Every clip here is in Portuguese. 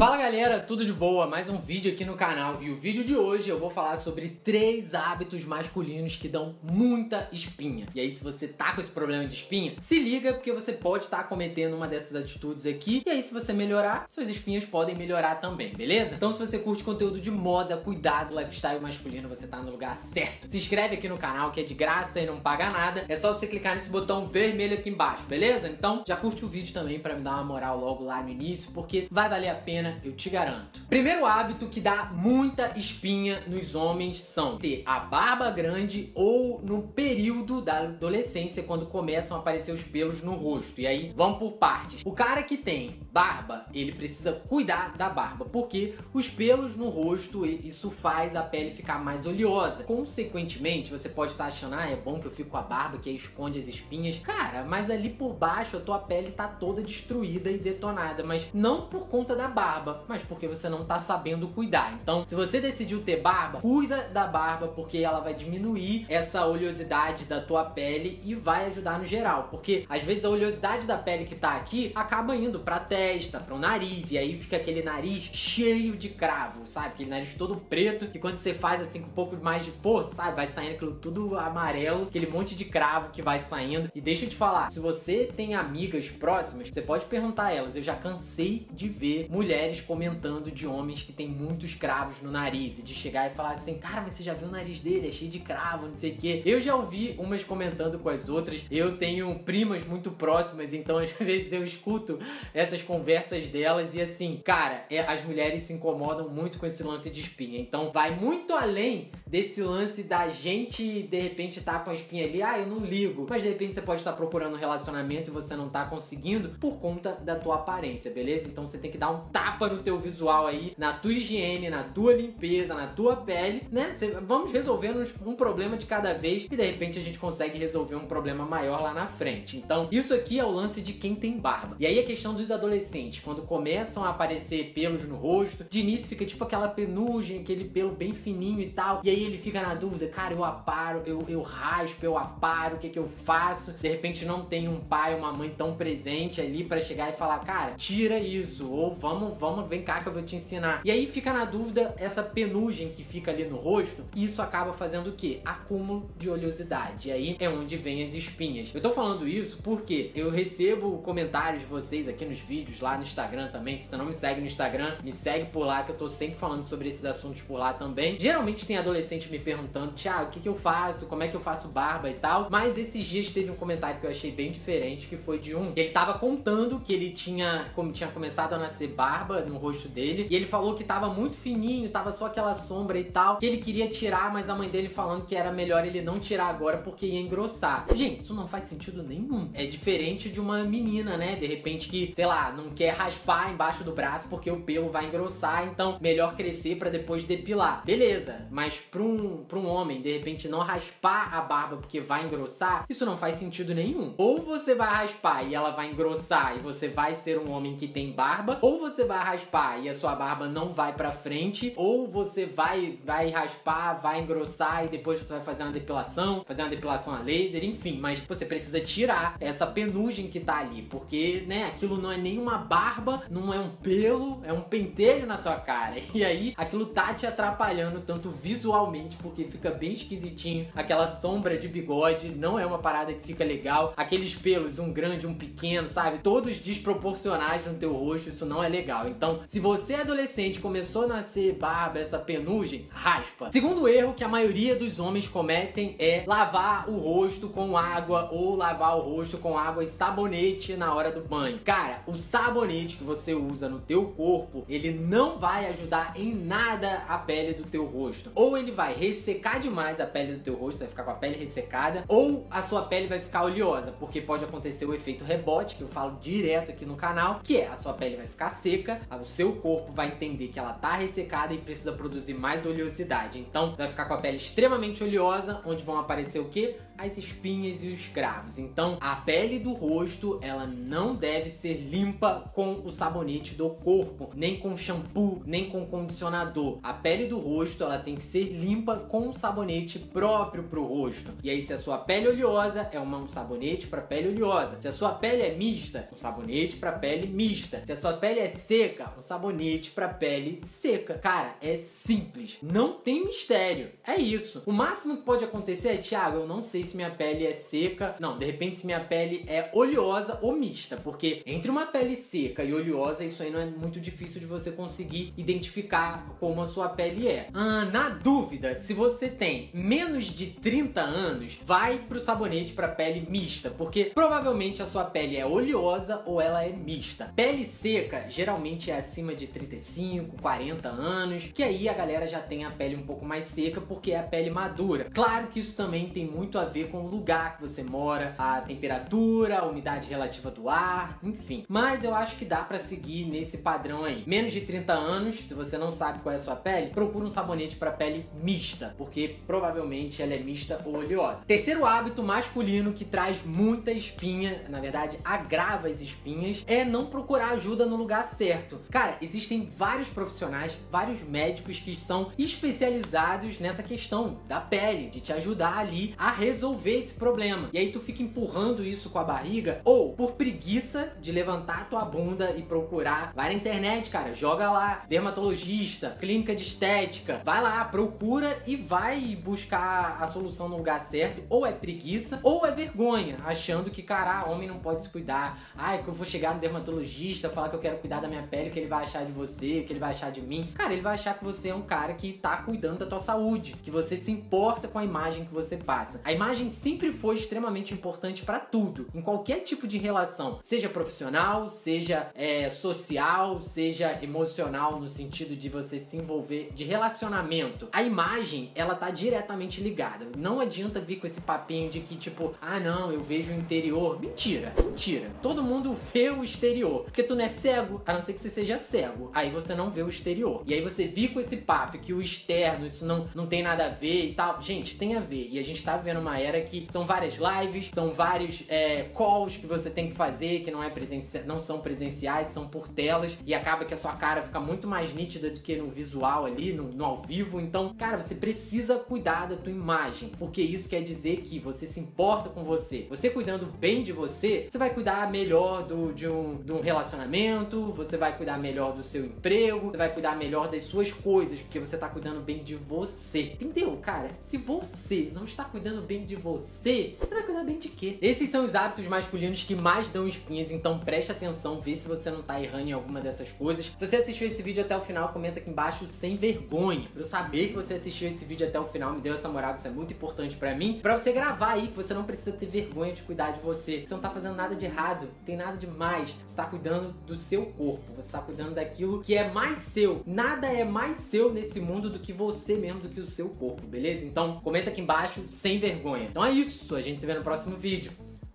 Fala galera, tudo de boa? Mais um vídeo aqui no canal e o vídeo de hoje eu vou falar sobre três hábitos masculinos que dão muita espinha. E aí se você tá com esse problema de espinha, se liga porque você pode estar tá cometendo uma dessas atitudes aqui e aí se você melhorar, suas espinhas podem melhorar também, beleza? Então se você curte conteúdo de moda, cuidado, lifestyle masculino, você tá no lugar certo. Se inscreve aqui no canal que é de graça e não paga nada. É só você clicar nesse botão vermelho aqui embaixo, beleza? Então já curte o vídeo também para me dar uma moral logo lá no início, porque vai valer a pena eu te garanto. Primeiro hábito que dá muita espinha nos homens são ter a barba grande ou no período da adolescência, quando começam a aparecer os pelos no rosto. E aí, vamos por partes. O cara que tem barba, ele precisa cuidar da barba, porque os pelos no rosto, isso faz a pele ficar mais oleosa. Consequentemente, você pode estar achando, ah, é bom que eu fico com a barba, que aí esconde as espinhas. Cara, mas ali por baixo a tua pele tá toda destruída e detonada, mas não por conta da barba barba, mas porque você não tá sabendo cuidar. Então, se você decidiu ter barba, cuida da barba porque ela vai diminuir essa oleosidade da tua pele e vai ajudar no geral, porque às vezes a oleosidade da pele que tá aqui acaba indo pra testa, para o nariz e aí fica aquele nariz cheio de cravo, sabe? Aquele nariz todo preto que quando você faz assim com um pouco mais de força, sabe? Vai saindo aquilo tudo amarelo, aquele monte de cravo que vai saindo. E deixa eu te falar, se você tem amigas próximas, você pode perguntar a elas. Eu já cansei de ver mulheres mulheres comentando de homens que tem muitos cravos no nariz e de chegar e falar assim, cara, você já viu o nariz dele? É cheio de cravo, não sei o quê. Eu já ouvi umas comentando com as outras. Eu tenho primas muito próximas, então às vezes eu escuto essas conversas delas e assim, cara, é, as mulheres se incomodam muito com esse lance de espinha. Então vai muito além desse lance da gente de repente tá com a espinha ali, ah, eu não ligo. Mas de repente você pode estar procurando um relacionamento e você não tá conseguindo por conta da tua aparência, beleza? Então você tem que dar um tapa no teu visual aí, na tua higiene, na tua limpeza, na tua pele, né? Cê, vamos resolvendo um problema de cada vez e de repente a gente consegue resolver um problema maior lá na frente. Então, isso aqui é o lance de quem tem barba. E aí a questão dos adolescentes, quando começam a aparecer pelos no rosto, de início fica tipo aquela penugem, aquele pelo bem fininho e tal. E aí ele fica na dúvida, cara, eu aparo, eu, eu raspo, eu aparo, o que que eu faço? De repente não tem um pai, uma mãe tão presente ali para chegar e falar, cara, tira isso, ou vamos, vamos vem cá que eu vou te ensinar. E aí fica na dúvida essa penugem que fica ali no rosto, e isso acaba fazendo o quê? Acúmulo de oleosidade. E aí é onde vem as espinhas. Eu tô falando isso porque eu recebo comentários de vocês aqui nos vídeos, lá no Instagram também. Se você não me segue no Instagram, me segue por lá que eu tô sempre falando sobre esses assuntos por lá também. Geralmente tem adolescente me perguntando, Thiago, o que, que eu faço? Como é que eu faço barba e tal? Mas esses dias teve um comentário que eu achei bem diferente, que foi de um. Ele tava contando que ele tinha, como tinha começado a nascer barba no rosto dele. E ele falou que tava muito fininho, tava só aquela sombra e tal. Que ele queria tirar, mas a mãe dele falando que era melhor ele não tirar agora porque ia engrossar. Gente, isso não faz sentido nenhum. É diferente de uma menina, né? De repente que, sei lá, não quer raspar embaixo do braço porque o pelo vai engrossar, então melhor crescer para depois depilar. Beleza, mas pra um, pra um homem, de repente, não raspar a barba porque vai engrossar, isso não faz sentido nenhum. Ou você vai raspar e ela vai engrossar e você vai ser um homem que tem barba, ou você vai raspar e a sua barba não vai pra frente, ou você vai, vai raspar, vai engrossar e depois você vai fazer uma depilação, fazer uma depilação a laser, enfim, mas você precisa tirar essa penugem que tá ali, porque, né, aquilo não é nem uma barba, não é um pelo, é um pentelho na tua cara. E aí aquilo tá te atrapalhando tanto visualmente, porque fica bem esquisitinho, aquela sombra de bigode, não é uma parada que fica legal, aqueles pelos, um grande, um pequeno, sabe? Todos desproporcionais no teu rosto, isso não é legal. Então, se você é adolescente começou a nascer barba, essa penugem, raspa. Segundo erro que a maioria dos homens cometem é lavar o rosto com água ou lavar o rosto com água e sabonete na hora do banho. Cara, o sabonete que você usa no teu corpo, ele não vai ajudar em nada a pele do teu rosto. Ou ele vai ressecar demais a pele do teu rosto, vai ficar com a pele ressecada, ou a sua pele vai ficar oleosa, porque pode acontecer o efeito rebote, que eu falo direto aqui no canal, que é a sua pele vai ficar seca, o seu corpo vai entender que ela tá ressecada e precisa produzir mais oleosidade. Então, você vai ficar com a pele extremamente oleosa, onde vão aparecer o que? As espinhas e os cravos. Então, a pele do rosto, ela não deve ser limpa com o sabonete do corpo, nem com shampoo, nem com condicionador. A pele do rosto, ela tem que ser limpa com um sabonete próprio pro rosto. E aí, se a sua pele oleosa, é um sabonete para pele oleosa. Se a sua pele é mista, um sabonete para pele mista. Se a sua pele é seca, um sabonete para pele seca. Cara, é simples, não tem mistério. É isso. O máximo que pode acontecer é, Thiago, eu não sei se minha pele é seca. Não, de repente se minha pele é oleosa ou mista, porque entre uma pele seca e oleosa, isso aí não é muito difícil de você conseguir identificar como a sua pele é. Ah, na dúvida, se você tem menos de 30 anos, vai pro sabonete para pele mista, porque provavelmente a sua pele é oleosa ou ela é mista. Pele seca geralmente é acima de 35, 40 anos, que aí a galera já tem a pele um pouco mais seca porque é a pele madura. Claro que isso também tem muito a ver com o lugar que você mora, a temperatura, a umidade relativa do ar, enfim. Mas eu acho que dá para seguir nesse padrão aí. Menos de 30 anos, se você não sabe qual é a sua pele, procura um sabonete para pele mista, porque provavelmente ela é mista ou oleosa. Terceiro hábito masculino que traz muita espinha, na verdade agrava as espinhas, é não procurar ajuda no lugar certo. Cara, existem vários profissionais, vários médicos que são especializados nessa questão da pele, de te ajudar ali a resolver esse problema. E aí tu fica empurrando isso com a barriga ou por preguiça de levantar a tua bunda e procurar, vai na internet, cara, joga lá dermatologista, clínica de estética, vai lá, procura e vai buscar a solução no lugar certo. Ou é preguiça ou é vergonha, achando que, cara, homem não pode se cuidar. Ai, que eu vou chegar no dermatologista, falar que eu quero cuidar da minha pele, que ele vai achar de você, que ele vai achar de mim. Cara, ele vai achar que você é um cara que tá cuidando da tua saúde, que você se importa com a imagem que você passa. A imagem sempre foi extremamente importante para tudo, em qualquer tipo de relação, seja profissional, seja é, social, seja emocional, no sentido de você se envolver de relacionamento. A imagem, ela tá diretamente ligada. Não adianta vir com esse papinho de que, tipo, ah, não, eu vejo o interior. Mentira, mentira. Todo mundo vê o exterior. Porque tu não é cego, a não ser que você seja cego. Aí você não vê o exterior. E aí você vir com esse papo que o externo, isso não, não tem nada a ver e tal. Gente, tem a ver. E a gente tá vivendo uma era que são várias lives, são vários é, calls que você tem que fazer, que não, é presenci... não são presenciais, são por telas. E acaba que a sua cara fica muito mais nítida do que no visual ali, no, no ao vivo. Então, cara, você precisa cuidar da tua imagem. Porque isso quer dizer que você se importa com você. Você cuidando bem de você, você vai cuidar melhor do, de, um, de um relacionamento, você vai cuidar melhor do seu emprego, você vai cuidar melhor das suas coisas, porque você tá cuidando bem de você. Entendeu, cara? Se você não está cuidando bem de você, vai cuidar bem de quê? Esses são os hábitos masculinos que mais dão espinhas, então preste atenção, vê se você não tá errando em alguma dessas coisas. Se você assistiu esse vídeo até o final, comenta aqui embaixo sem vergonha. Pra eu saber que você assistiu esse vídeo até o final, me deu essa moral, isso é muito importante para mim. Pra você gravar aí, que você não precisa ter vergonha de cuidar de você. Você não tá fazendo nada de errado, não tem nada de mais. Você tá cuidando do seu corpo, você tá cuidando daquilo que é mais seu. Nada é mais seu nesse mundo do que você mesmo, do que o seu corpo, beleza? Então comenta aqui embaixo sem Então é isso, a gente se vê no próximo vídeo.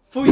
Fui!